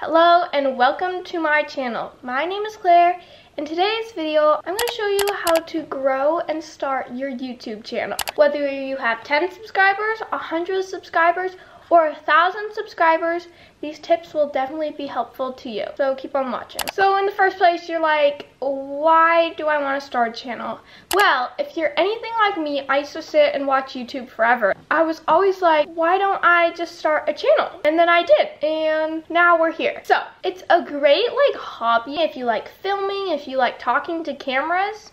Hello and welcome to my channel. My name is Claire. In today's video, I'm going to show you how to grow and start your YouTube channel. Whether you have 10 subscribers, 100 subscribers, or a thousand subscribers, these tips will definitely be helpful to you. So keep on watching. So in the first place, you're like, why do I want to start a channel? Well, if you're anything like me, I used to sit and watch YouTube forever. I was always like, why don't I just start a channel? And then I did, and now we're here. So it's a great like hobby if you like filming, if you like talking to cameras.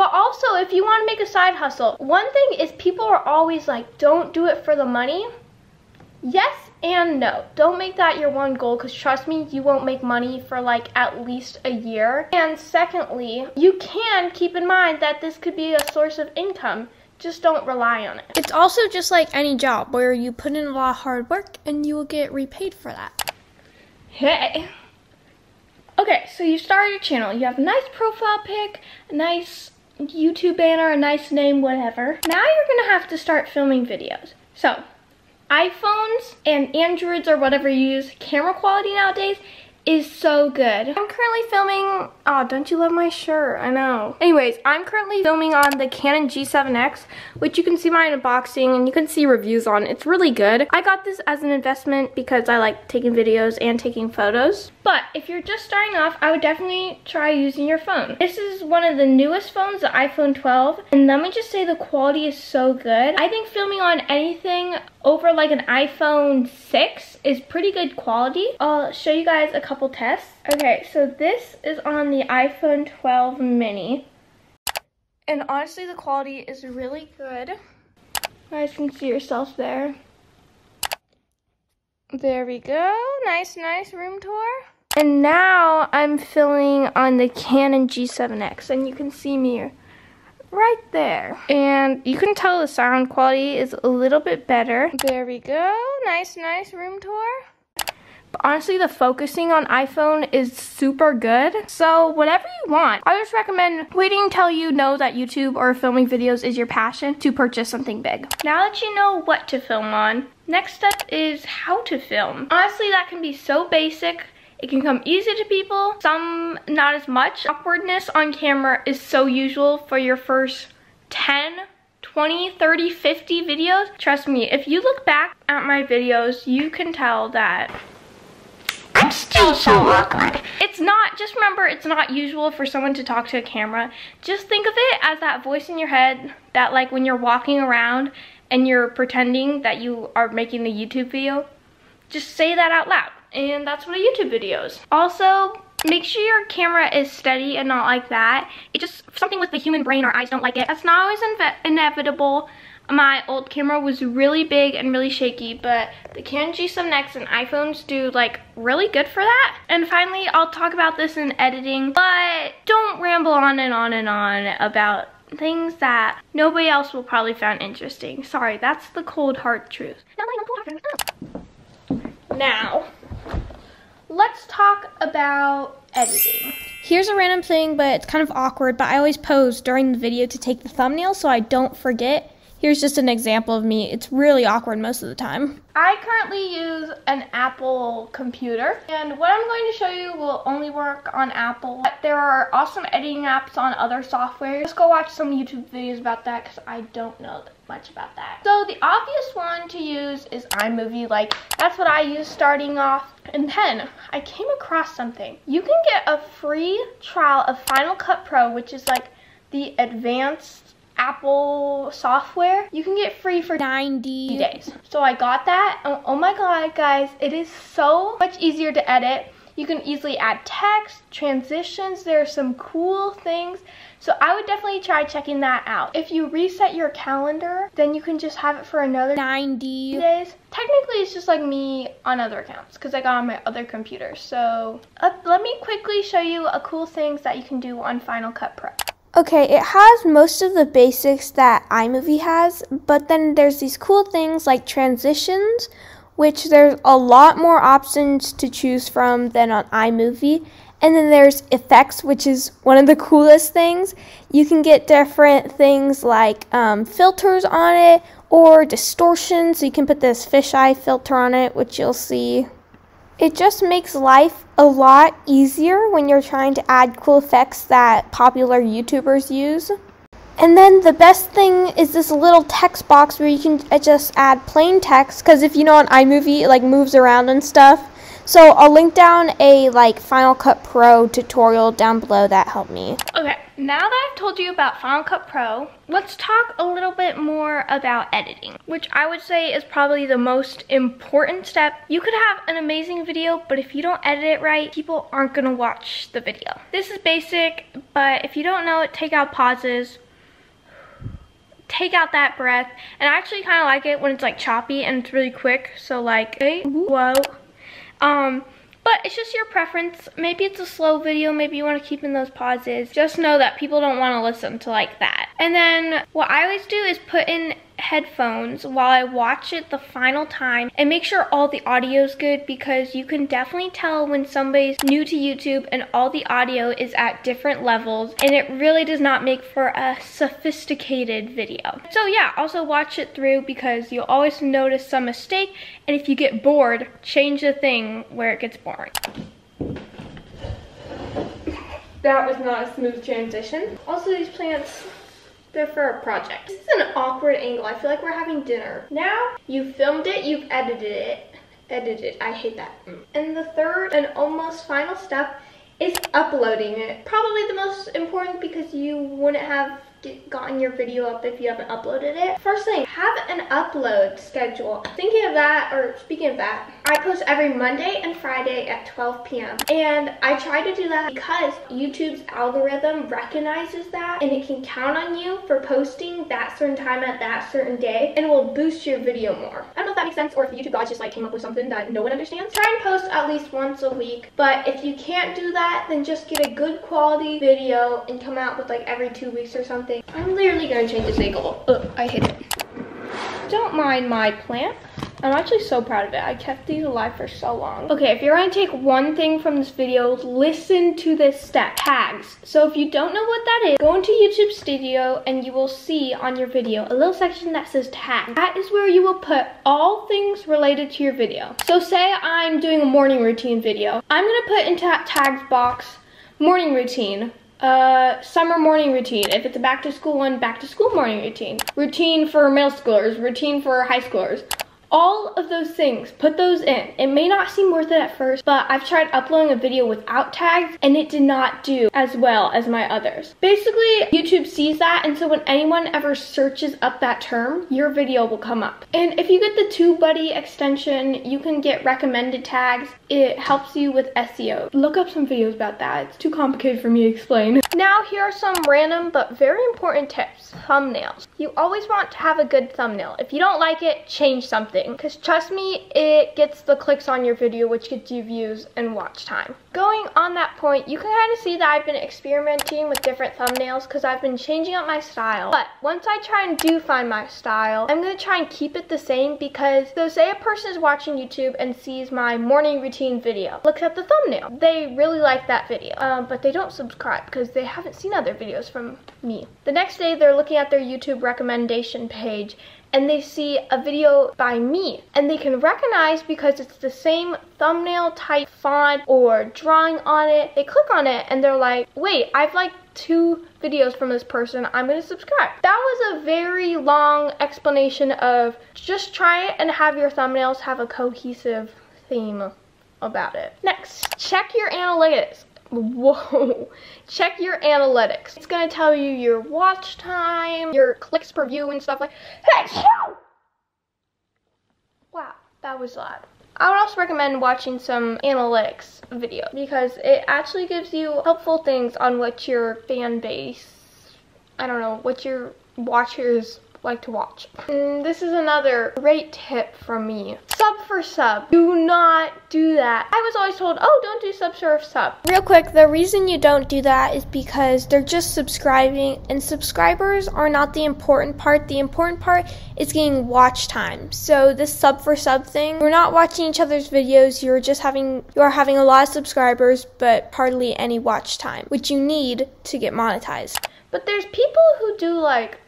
But also, if you want to make a side hustle, one thing is people are always like, don't do it for the money. Yes and no. Don't make that your one goal because trust me, you won't make money for like at least a year. And secondly, you can keep in mind that this could be a source of income. Just don't rely on it. It's also just like any job where you put in a lot of hard work and you will get repaid for that. Hey. Okay, so you started your channel. You have a nice profile pic, a nice YouTube banner, a nice name, whatever. Now you're gonna have to start filming videos. So iPhones and Androids or whatever you use, camera quality nowadays is so good. I'm currently filming, oh, don't you love my shirt? I know. Anyways, I'm currently filming on the Canon G7X, which you can see my unboxing and you can see reviews on. It's really good. I got this as an investment because I like taking videos and taking photos. But if you're just starting off, I would definitely try using your phone. This is one of the newest phones, the iPhone 12. And let me just say the quality is so good. I think filming on anything over like an iPhone 6 is pretty good quality. I'll show you guys a couple tests. Okay, so this is on the iPhone 12 mini. And honestly, the quality is really good. You guys can see yourself there. There we go. Nice, nice room tour. And now I'm filming on the Canon G7X and you can see me right there. And you can tell the sound quality is a little bit better. There we go. Nice, nice room tour. But honestly, the focusing on iPhone is super good. So whatever you want, I just recommend waiting until you know that YouTube or filming videos is your passion to purchase something big. Now that you know what to film on, next step is how to film. Honestly, that can be so basic. It can come easy to people, some not as much. Awkwardness on camera is so usual for your first 10 20, 30, 50 videos. Trust me, if you look back at my videos, you can tell that Still so awkward. It's not, just remember, it's not usual for someone to talk to a camera. Just think of it as that voice in your head that like when you're walking around and you're pretending that you are making the YouTube video, just say that out loud. And that's what a YouTube video is. Also, make sure your camera is steady and not like that. It just, something with the human brain or eyes don't like it. That's not always inevitable my old camera was really big and really shaky, but the Canon G7X and iPhones do like really good for that. And finally, I'll talk about this in editing, but don't ramble on and on and on about things that nobody else will probably find interesting. Sorry, that's the cold hard truth. Now, let's talk about editing. Here's a random thing, but it's kind of awkward, but I always pose during the video to take the thumbnail so I don't forget Here's just an example of me. It's really awkward most of the time. I currently use an Apple computer and what I'm going to show you will only work on Apple. But there are awesome editing apps on other software. Just go watch some YouTube videos about that because I don't know much about that. So the obvious one to use is iMovie. Like that's what I use starting off. And then I came across something. You can get a free trial of Final Cut Pro which is like the advanced Apple software, you can get free for 90 days. So I got that. Oh, oh my god, guys, it is so much easier to edit. You can easily add text, transitions, there are some cool things. So I would definitely try checking that out. If you reset your calendar, then you can just have it for another 90 days. Technically, it's just like me on other accounts because I got on my other computer. So uh, let me quickly show you a cool things that you can do on Final Cut Pro. Okay, it has most of the basics that iMovie has, but then there's these cool things like transitions, which there's a lot more options to choose from than on iMovie. And then there's effects, which is one of the coolest things. You can get different things like um, filters on it or distortion. So you can put this fisheye filter on it, which you'll see It just makes life a lot easier when you're trying to add cool effects that popular YouTubers use. And then the best thing is this little text box where you can just add plain text because if you know on iMovie it like moves around and stuff. So I'll link down a like Final Cut Pro tutorial down below that helped me. Okay, now that I've told you about Final Cut Pro, let's talk a little bit more about editing, which I would say is probably the most important step. You could have an amazing video, but if you don't edit it right, people aren't gonna watch the video. This is basic, but if you don't know it, take out pauses, take out that breath. And I actually kind of like it when it's like choppy and it's really quick. So like, whoa. Um, but it's just your preference. Maybe it's a slow video. Maybe you want to keep in those pauses. Just know that people don't want to listen to like that. And then what I always do is put in headphones while I watch it the final time and make sure all the audio is good because you can definitely tell when somebody's new to YouTube and all the audio is at different levels and it really does not make for a sophisticated video. So yeah, also watch it through because you'll always notice some mistake and if you get bored, change the thing where it gets boring. That was not a smooth transition. Also, these plants they're for a project. This is an awkward angle. I feel like we're having dinner. Now, you filmed it, you've edited it. Edited, I hate that. Mm. And the third and almost final step is uploading it. Probably the most important because you wouldn't have gotten your video up if you haven't uploaded it. First thing, have an upload schedule. Thinking of that, or speaking of that, I post every Monday and Friday at 12 p.m. And I try to do that because YouTube's algorithm recognizes that and it can count on you for posting that certain time at that certain day and it will boost your video more. I don't know if that makes sense or if YouTube God just like came up with something that no one understands. Try and post at least once a week, but if you can't do that, then just get a good quality video and come out with like every two weeks or something something. I'm literally gonna change this angle. Ugh, I hit it. Don't mind my plant. I'm actually so proud of it. I kept these alive for so long. Okay, if you're gonna take one thing from this video, listen to this step, tags. So if you don't know what that is, go into YouTube Studio and you will see on your video a little section that says tag. That is where you will put all things related to your video. So say I'm doing a morning routine video. I'm gonna put into that tags box morning routine uh, summer morning routine. If it's a back to school one, back to school morning routine. Routine for middle schoolers, routine for high schoolers all of those things, put those in. It may not seem worth it at first, but I've tried uploading a video without tags and it did not do as well as my others. Basically, YouTube sees that and so when anyone ever searches up that term, your video will come up. And if you get the TubeBuddy extension, you can get recommended tags. It helps you with SEO. Look up some videos about that. It's too complicated for me to explain. Now, here are some random but very important tips. Thumbnails. You always want to have a good thumbnail. If you don't like it, change something because trust me it gets the clicks on your video which gets you views and watch time going on that point you can kind of see that I've been experimenting with different thumbnails because I've been changing up my style. But once I try and do find my style I'm going to try and keep it the same because so say a person is watching YouTube and sees my morning routine video looks at the thumbnail they really like that video um, but they don't subscribe because they haven't seen other videos from me. The next day they're looking at their YouTube recommendation page and they see a video by me and they can recognize because it's the same thumbnail type font or drawing on it. They click on it and they're like, wait, I've liked two videos from this person, I'm gonna subscribe. That was a very long explanation of just try it and have your thumbnails have a cohesive theme about it. Next, check your analytics. Whoa. Check your analytics. It's gonna tell you your watch time, your clicks per view and stuff like Hey, show! Wow, that was loud. I would also recommend watching some analytics video because it actually gives you helpful things on what your fan base, I don't know, what your watchers like to watch. And this is another great tip from me. Sub for sub. Do not do that. I was always told, oh, don't do sub for sub. Real quick, the reason you don't do that is because they're just subscribing and subscribers are not the important part. The important part is getting watch time. So this sub for sub thing, you're not watching each other's videos, you're just having, you're having a lot of subscribers, but hardly any watch time, which you need to get monetized. But there's people who do like,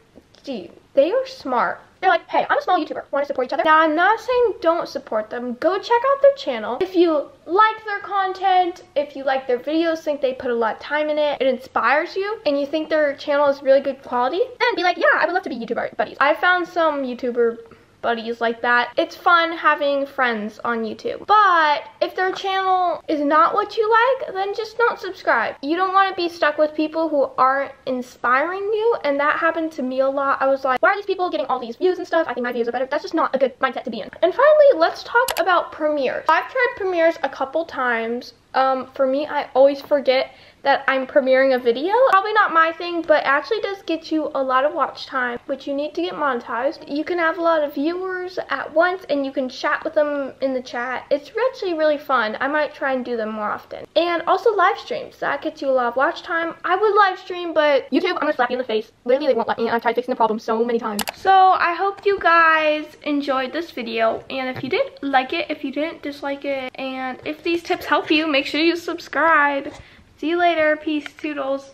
they are smart. They're like, hey, I'm a small YouTuber. Want to support each other? Now, I'm not saying don't support them. Go check out their channel. If you like their content, if you like their videos, think they put a lot of time in it, it inspires you, and you think their channel is really good quality, then be like, yeah, I would love to be YouTuber buddies. I found some YouTuber buddies like that. It's fun having friends on YouTube. But if their channel is not what you like, then just don't subscribe. You don't want to be stuck with people who aren't inspiring you, and that happened to me a lot. I was like, why are these people getting all these views and stuff? I think my videos are better. That's just not a good mindset to be in. And finally, let's talk about premieres. I've tried premieres a couple times. Um, for me, I always forget that I'm premiering a video. Probably not my thing, but actually does get you a lot of watch time, which you need to get monetized. You can have a lot of viewers at once and you can chat with them in the chat. It's actually really fun. I might try and do them more often. And also live streams. That gets you a lot of watch time. I would live stream, but YouTube, I'm gonna slap you in the face. Literally, they won't let me. I've tried fixing the problem so many times. So I hope you guys enjoyed this video. And if you did, like it. If you didn't, dislike it. And if these tips help you, make sure you subscribe. See you later. Peace. Toodles.